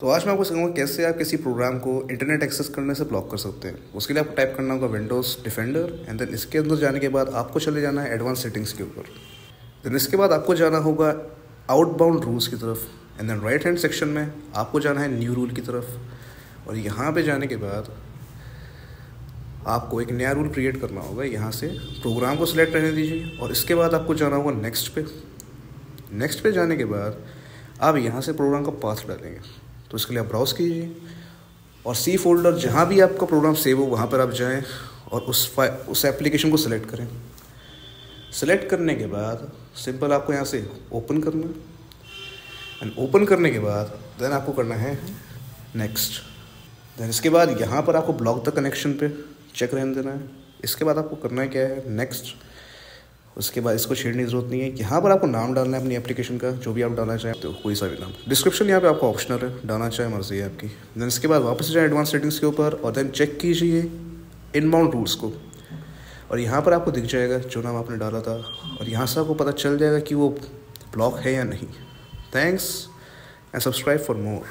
तो आज मैं आपको सिखाऊँगा कैसे आप किसी प्रोग्राम को इंटरनेट एक्सेस करने से ब्लॉक कर सकते हैं। उसके लिए आपको टाइप करना होगा विंडोज़ डिफेंडर एंड देन इसके अंदर जाने के बाद आपको चले जाना है एडवांस सेटिंग्स के ऊपर। देन इसके बाद आपको जाना होगा आउटबाउंड रूल्स की तरफ़ and then right hand section में आपको जाना है न्यू रूल की तरफ़। और यहाँ पर जाने के बाद आपको एक नया रूल क्रिएट करना होगा। यहाँ से प्रोग्राम को सिलेक्ट रहने दीजिए और इसके बाद आपको जाना होगा नेक्स्ट पे। नेक्स्ट पे जाने के बाद आप यहाँ से प्रोग्राम का पाथ डालेंगे। तो इसके लिए आप ब्राउज़ कीजिए। और सी फोल्डर जहाँ भी आपका प्रोग्राम सेव हो, वहाँ पर आप जाएँ और उस उस एप्लीकेशन को सिलेक्ट करें। सेलेक्ट करने के बाद सिंपल आपको यहाँ से ओपन करना एंड ओपन करने के बाद देन आपको करना है नेक्स्ट देन इसके बाद यहाँ पर आपको ब्लॉक द कनेक्शन पे चेक रहने देना है। इसके बाद आपको करना है क्या है? नेक्स्ट उसके बाद इसको छेड़ने की ज़रूरत नहीं है। यहाँ पर आपको नाम डालना है अपनी एप्लीकेशन का, जो भी आप डालना चाहें तो कोई सा भी नाम। डिस्क्रिप्शन यहाँ पे आपको ऑप्शनल है, डालना चाहे मर्ज़ी है आपकी। देन इसके बाद वापस जाए एडवांस सेटिंग्स के ऊपर और देन चेक कीजिए इनबाउंड रूल्स को। और यहाँ पर आपको दिख जाएगा जो नाम आपने डाला था और यहाँ से आपको पता चल जाएगा कि वो ब्लॉक है या नहीं। Thanks and subscribe for more